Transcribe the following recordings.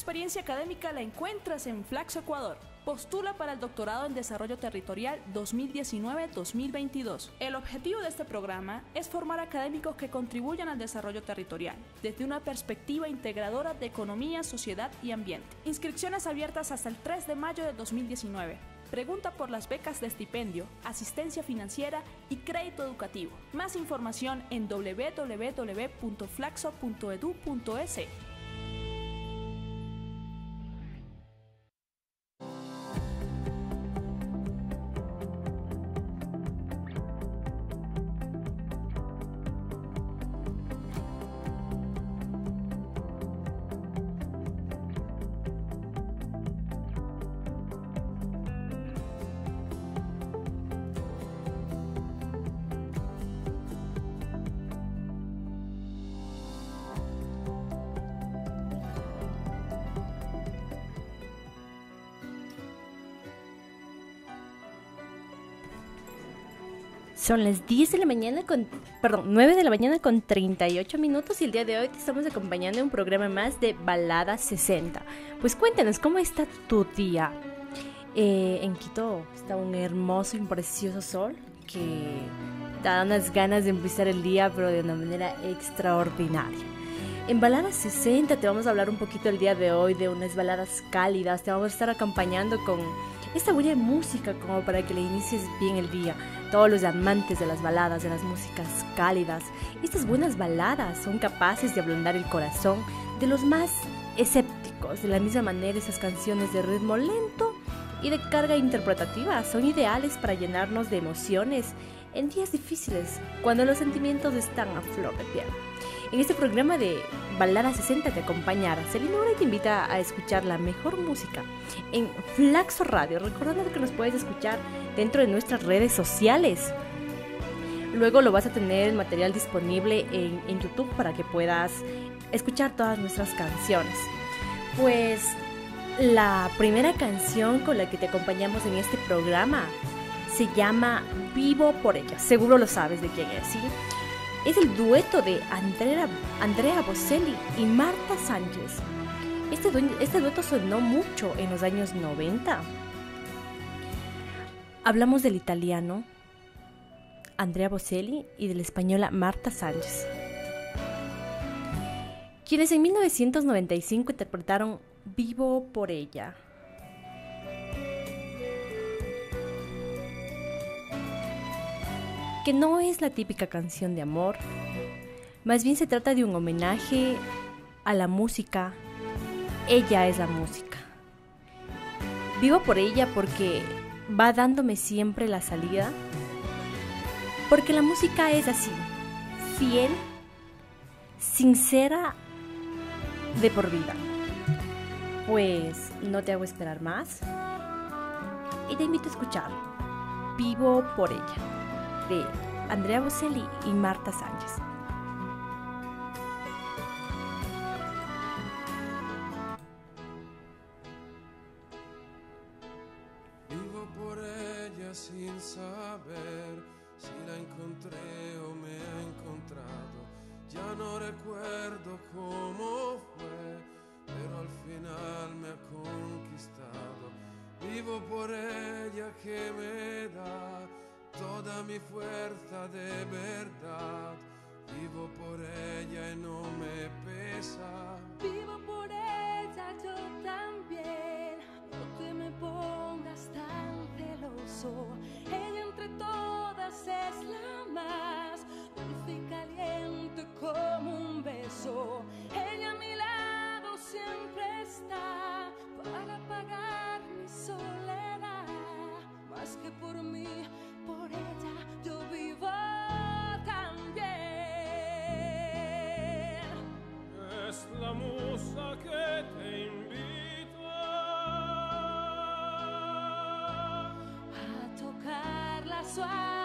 experiencia académica la encuentras en Flaxo Ecuador. Postula para el doctorado en Desarrollo Territorial 2019-2022. El objetivo de este programa es formar académicos que contribuyan al desarrollo territorial, desde una perspectiva integradora de economía, sociedad y ambiente. Inscripciones abiertas hasta el 3 de mayo de 2019. Pregunta por las becas de estipendio, asistencia financiera y crédito educativo. Más información en www.flaxo.edu.es. Son las 10 de la mañana con, perdón, 9 de la mañana con 38 minutos y el día de hoy te estamos acompañando en un programa más de Balada 60. Pues cuéntanos, ¿cómo está tu día? Eh, en Quito está un hermoso y precioso sol que da unas ganas de empezar el día, pero de una manera extraordinaria. En Balada 60 te vamos a hablar un poquito el día de hoy de unas baladas cálidas, te vamos a estar acompañando con esta buena música como para que le inicies bien el día todos los amantes de las baladas, de las músicas cálidas. Estas buenas baladas son capaces de ablandar el corazón de los más escépticos. De la misma manera, esas canciones de ritmo lento y de carga interpretativa son ideales para llenarnos de emociones en días difíciles, cuando los sentimientos están a flor de piel. En este programa de Balada 60 te acompañará Celina y te invita a escuchar la mejor música en Flaxo Radio, recordando que nos puedes escuchar dentro de nuestras redes sociales. Luego lo vas a tener el material disponible en, en YouTube para que puedas escuchar todas nuestras canciones. Pues la primera canción con la que te acompañamos en este programa se llama Vivo por ella. Seguro lo sabes de quién es, ¿sí? es el dueto de Andrea, Andrea Bocelli y Marta Sánchez. Este, este dueto sonó mucho en los años 90. Hablamos del italiano Andrea Bocelli y de la española Marta Sánchez, quienes en 1995 interpretaron Vivo por ella. que no es la típica canción de amor, más bien se trata de un homenaje a la música. Ella es la música. Vivo por ella porque va dándome siempre la salida, porque la música es así, fiel, sincera, de por vida. Pues no te hago esperar más y te invito a escuchar. Vivo por ella de Andrea Bocelli y Marta Sánchez. Tocar la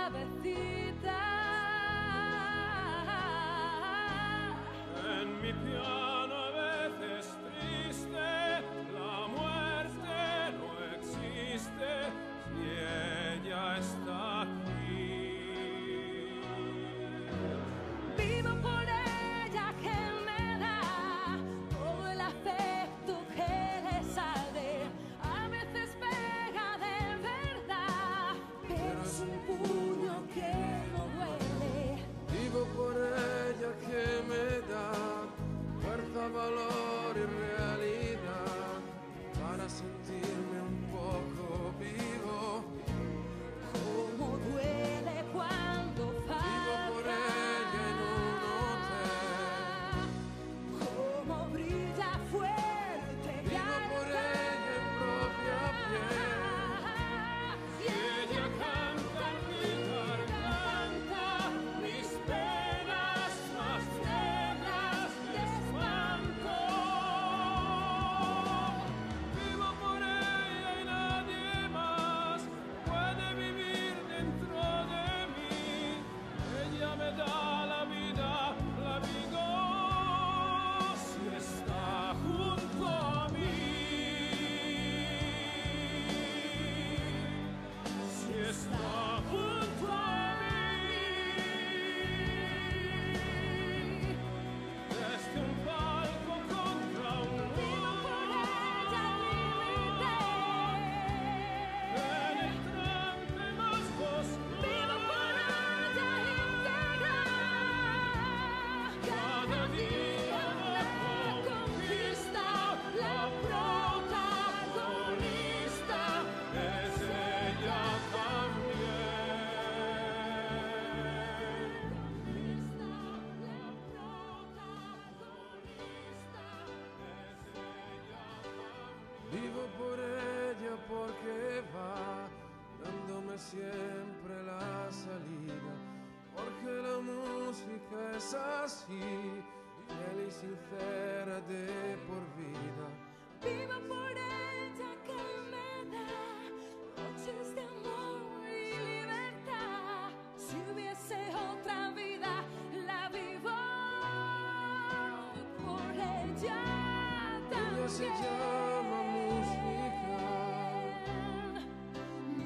por ella Ella se también. llama música.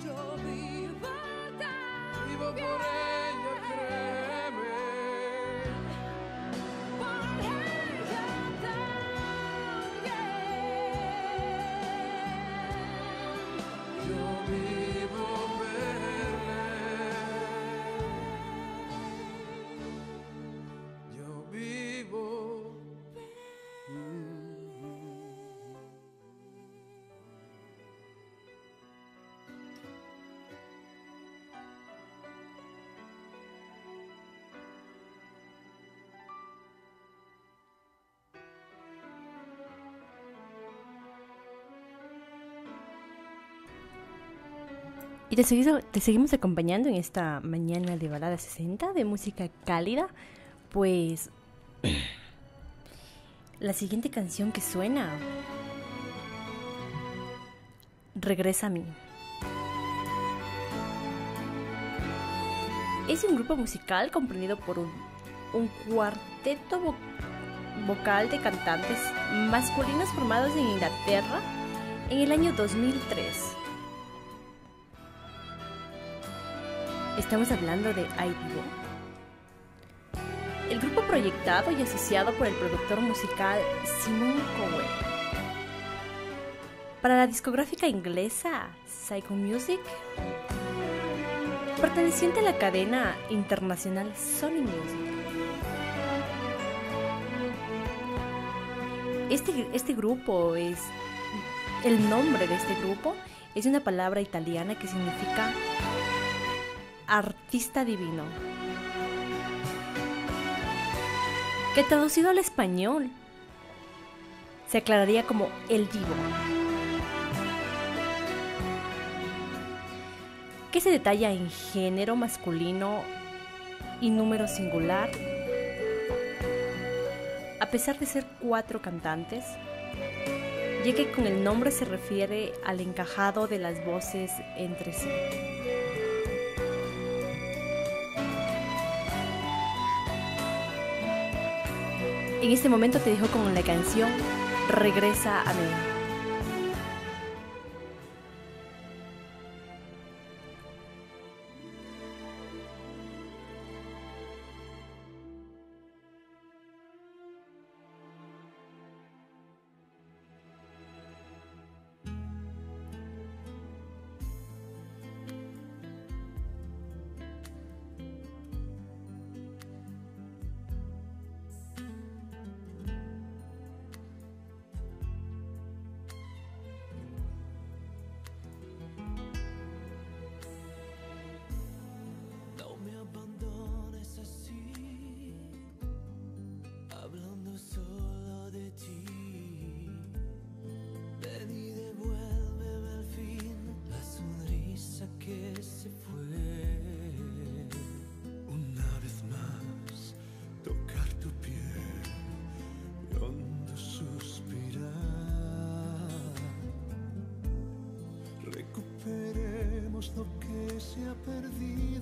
Yo vivo Vivo por también Y te te seguimos acompañando en esta mañana de balada 60 de música cálida. Pues la siguiente canción que suena Regresa a mí. Es un grupo musical comprendido por un, un cuarteto vo- vocal de cantantes masculinos formados en Inglaterra en el año 2003. Estamos hablando de IDO. El grupo proyectado y asociado por el productor musical Simon Cowell. Para la discográfica inglesa Psycho Music, perteneciente a la cadena internacional Sony Music. Este, este grupo es. El nombre de este grupo es una palabra italiana que significa artista divino. Que traducido al español se aclararía como el divo. Que se detalla en género masculino y número singular. A pesar de ser cuatro cantantes, ya que con el nombre se refiere al encajado de las voces entre sí. En este momento te dejo con la canción Regresa a mí. Se ha perdido.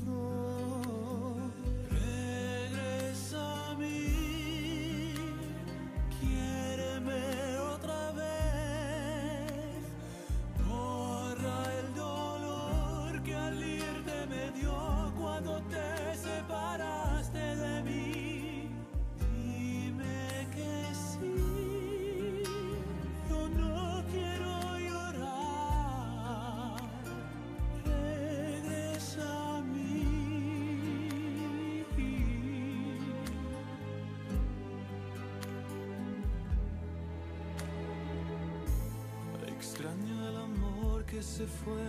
se fue,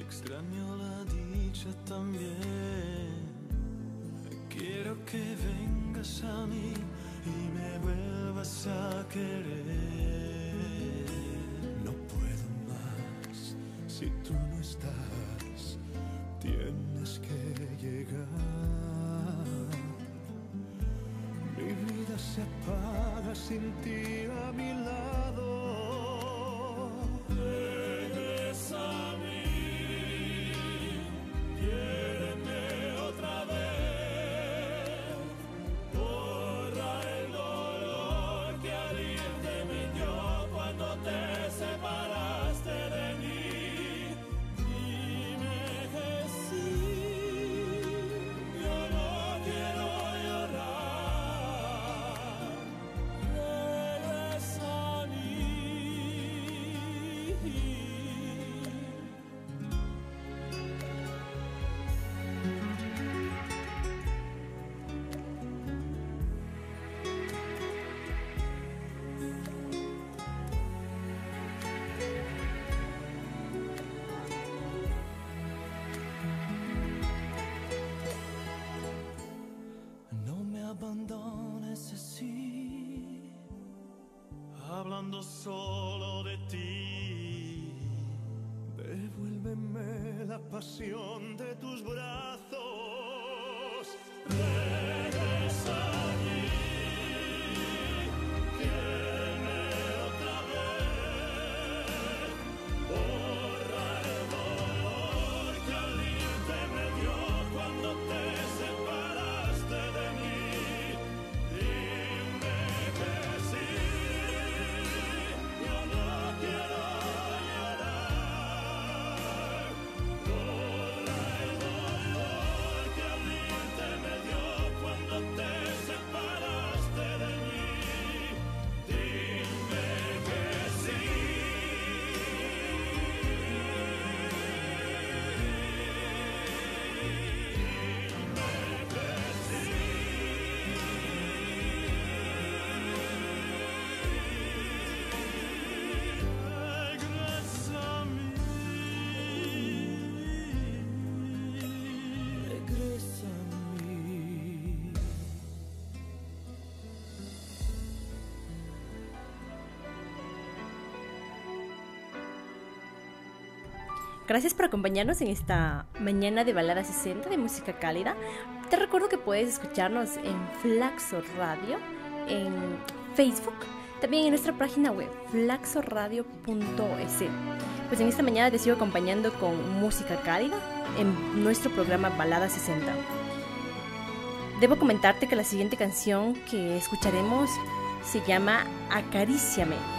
extraño la dicha también. Quiero que vengas a mí y me vuelvas a querer. No puedo más si tú no estás, tienes que llegar. Mi vida se apaga sin ti a mi lado. No pasión Gracias por acompañarnos en esta mañana de balada 60 de música cálida. Te recuerdo que puedes escucharnos en Flaxo Radio, en Facebook, también en nuestra página web flaxoradio.es. Pues en esta mañana te sigo acompañando con música cálida en nuestro programa Balada 60. Debo comentarte que la siguiente canción que escucharemos se llama Acaríciame.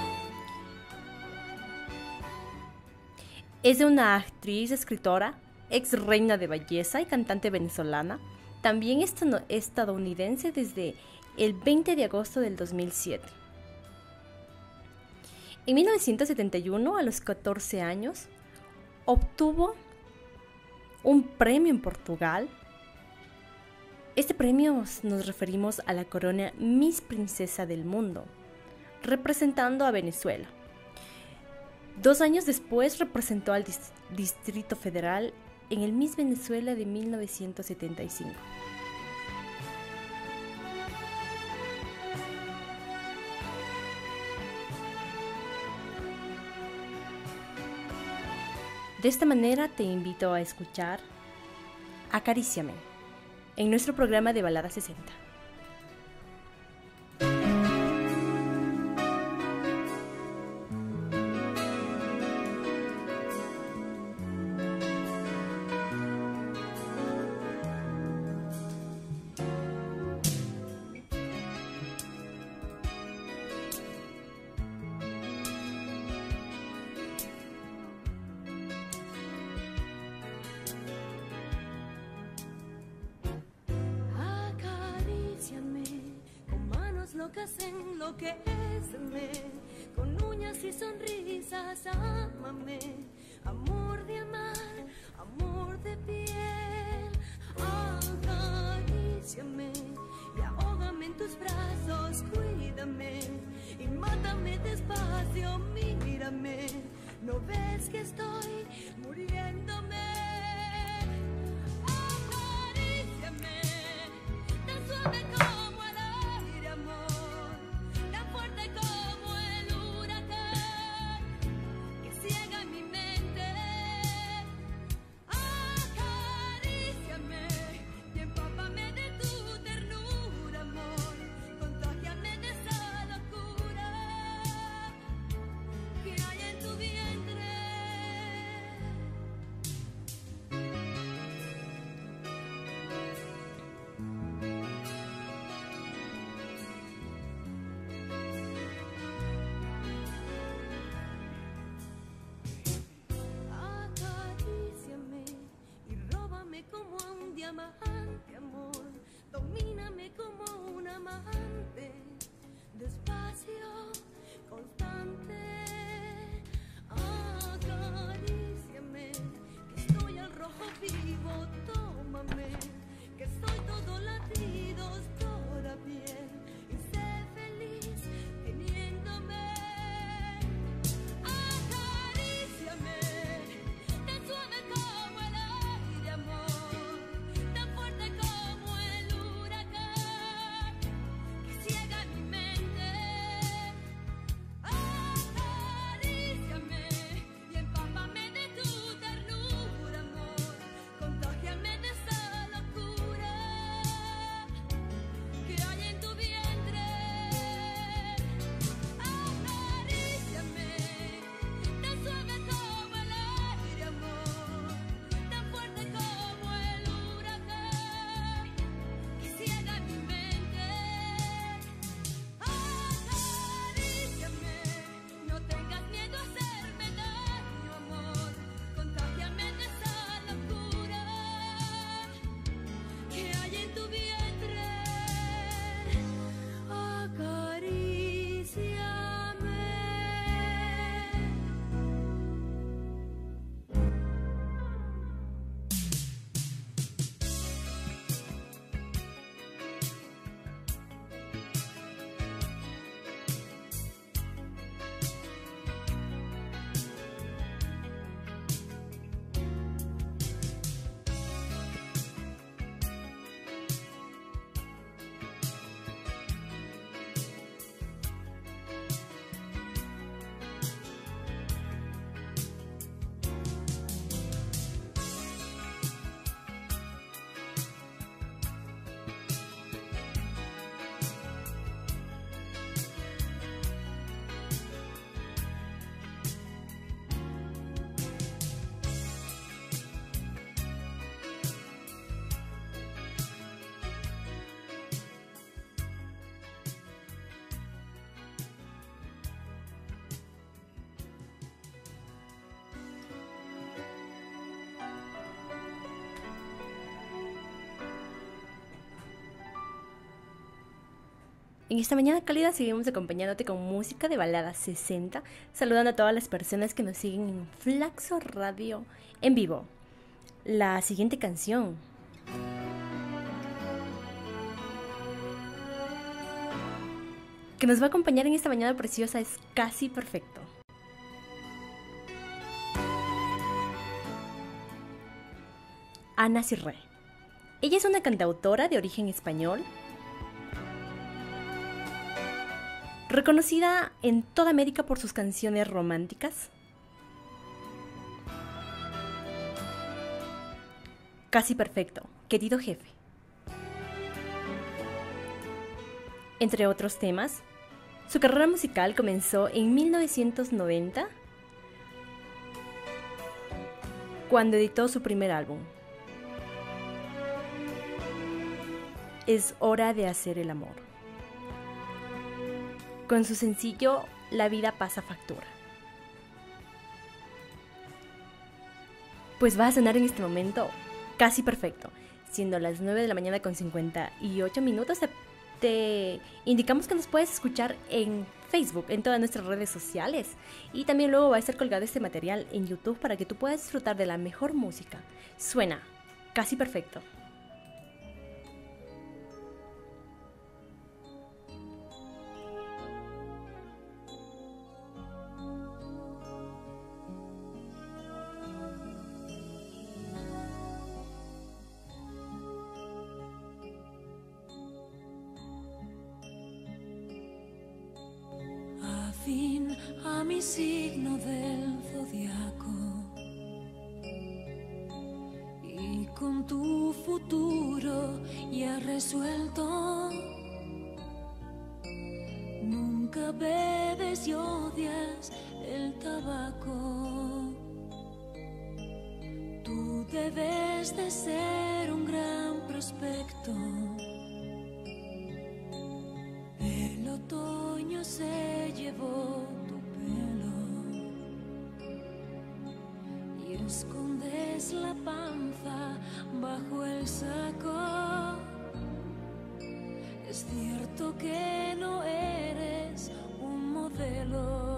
Es de una actriz, escritora, ex reina de belleza y cantante venezolana, también estadounidense desde el 20 de agosto del 2007. En 1971, a los 14 años, obtuvo un premio en Portugal. Este premio nos referimos a la corona Miss Princesa del Mundo, representando a Venezuela. Dos años después representó al dis- Distrito Federal en el Miss Venezuela de 1975. De esta manera te invito a escuchar Acaríciame en nuestro programa de Balada 60. Manos locas enloqueceme, con uñas y sonrisas ámame, En esta mañana cálida seguimos acompañándote con música de balada 60, saludando a todas las personas que nos siguen en Flaxo Radio en vivo. La siguiente canción que nos va a acompañar en esta mañana preciosa es Casi Perfecto. Ana Cirré. Ella es una cantautora de origen español, reconocida en toda América por sus canciones románticas. Casi perfecto, querido jefe. Entre otros temas, su carrera musical comenzó en 1990 cuando editó su primer álbum. Es hora de hacer el amor. Con su sencillo La vida pasa factura. Pues va a sonar en este momento casi perfecto. Siendo las 9 de la mañana con 58 minutos, te, indicamos que nos puedes escuchar en Facebook, en todas nuestras redes sociales. Y también luego va a estar colgado este material en YouTube para que tú puedas disfrutar de la mejor música. Suena casi perfecto. De ser un gran prospecto. El otoño se llevó tu pelo y escondes la panza bajo el saco. Es cierto que no eres un modelo,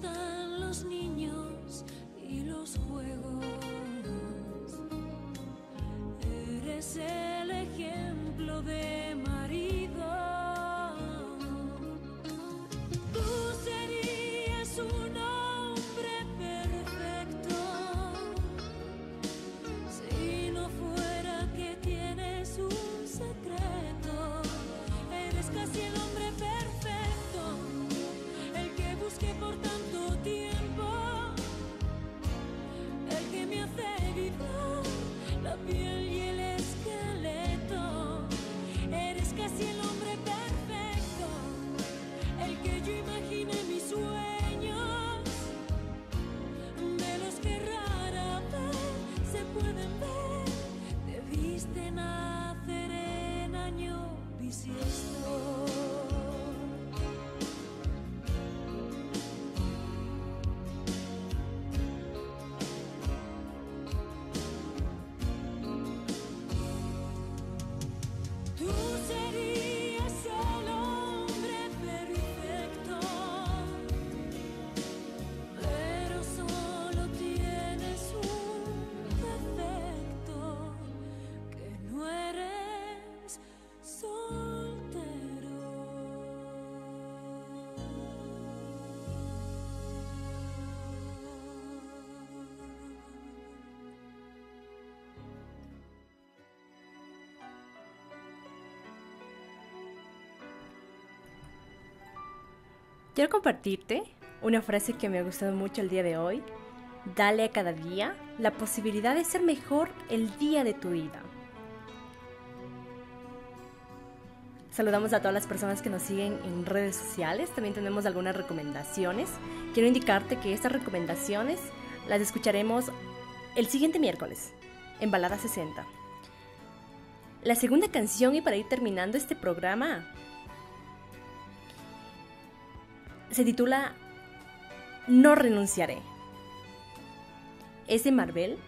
Te Quiero compartirte una frase que me ha gustado mucho el día de hoy. Dale a cada día la posibilidad de ser mejor el día de tu vida. Saludamos a todas las personas que nos siguen en redes sociales. También tenemos algunas recomendaciones. Quiero indicarte que estas recomendaciones las escucharemos el siguiente miércoles en Balada 60. La segunda canción y para ir terminando este programa se titula No renunciaré. Es de Marvel,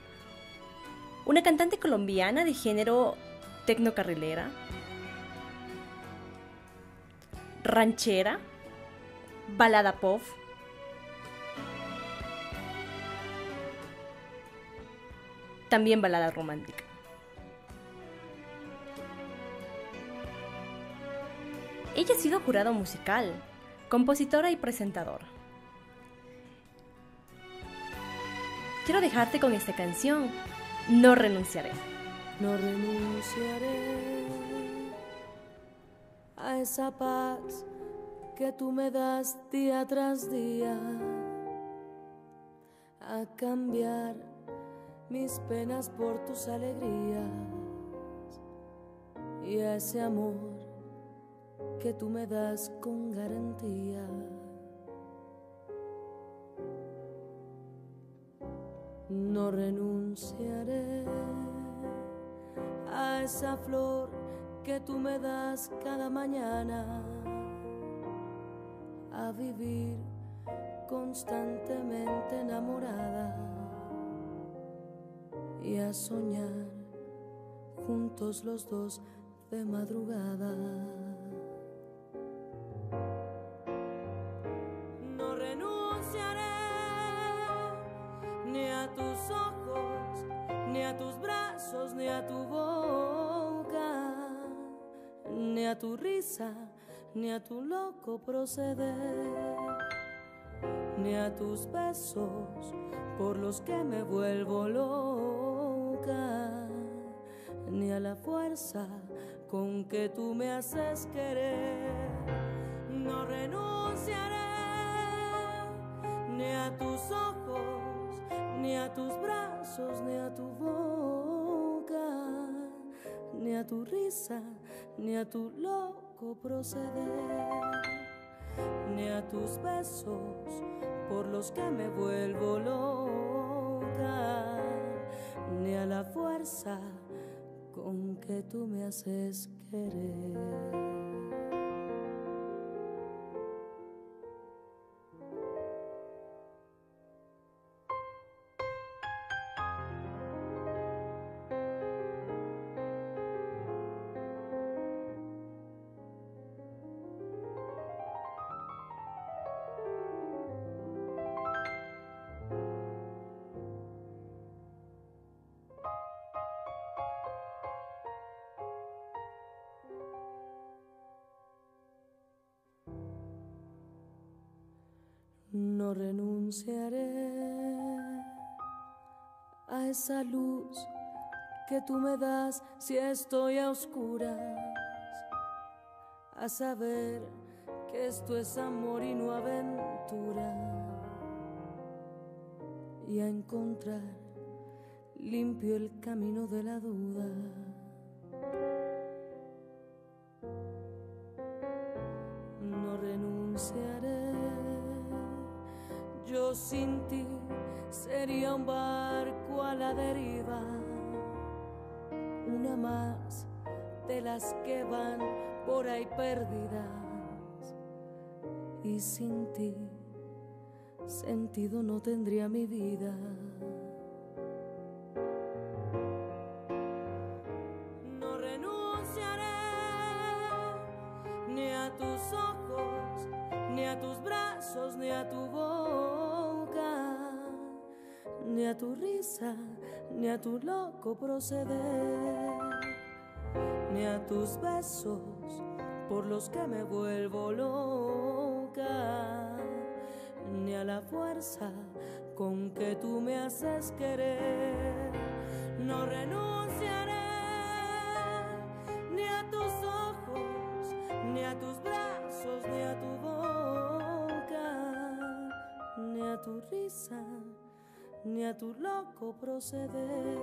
una cantante colombiana de género tecnocarrilera, ranchera, balada pop, también balada romántica. Ella ha sido jurado musical, compositora y presentadora. Quiero dejarte con esta canción, No renunciaré. No renunciaré a esa paz que tú me das día tras día, a cambiar mis penas por tus alegrías y ese amor que tú me das con garantía. No renunciaré a esa flor que tú me das cada mañana, a vivir constantemente enamorada y a soñar juntos los dos de madrugada. Ni a tu loco proceder, ni a tus besos por los que me vuelvo loca, ni a la fuerza con que tú me haces querer. No renunciaré ni a tus ojos, ni a tus brazos, ni a tu boca, ni a tu risa, ni a tu loco proceder, ni a tus besos por los que me vuelvo loca, ni a la fuerza con que tú me haces querer. A esa luz que tú me das si estoy a oscuras, a saber que esto es amor y no aventura, y a encontrar limpio el camino de la duda. No renunciaré, yo sin ti sería un barco a la deriva, una más de las que van por ahí perdidas. Y sin ti, sentido no tendría mi vida. Tu risa, ni a tu loco proceder, ni a tus besos por los que me vuelvo loca, ni a la fuerza con que tú me haces querer. No renunciaré tu loco proceder,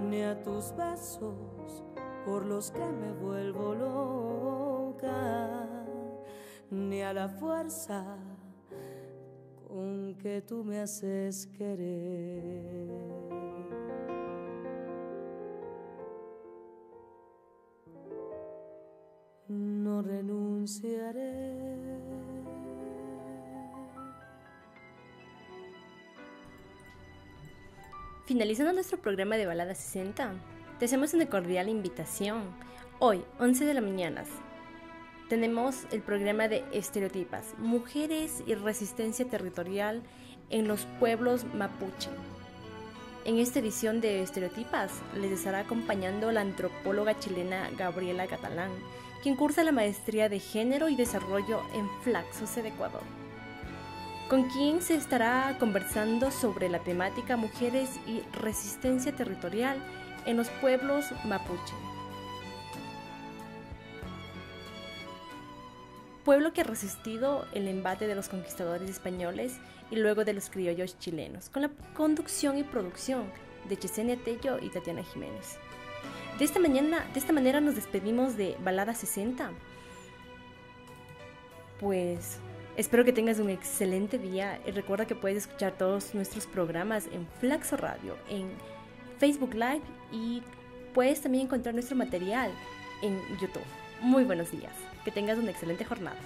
ni a tus besos por los que me vuelvo loca, ni a la fuerza con que tú me haces querer. No renunciaré. Finalizando nuestro programa de Balada 60, te hacemos una cordial invitación. Hoy, 11 de la mañana, tenemos el programa de Estereotipas, Mujeres y Resistencia Territorial en los Pueblos Mapuche. En esta edición de Estereotipas les estará acompañando la antropóloga chilena Gabriela Catalán, quien cursa la maestría de Género y Desarrollo en Flaxose de Ecuador, con quien se estará conversando sobre la temática Mujeres y Resistencia Territorial en los Pueblos Mapuche. pueblo que ha resistido el embate de los conquistadores españoles y luego de los criollos chilenos, con la conducción y producción de Chesenia Tello y Tatiana Jiménez. De esta, mañana, de esta manera nos despedimos de Balada 60. Pues espero que tengas un excelente día y recuerda que puedes escuchar todos nuestros programas en Flaxo Radio, en Facebook Live y puedes también encontrar nuestro material en YouTube. Muy buenos días. Que tengas una excelente jornada.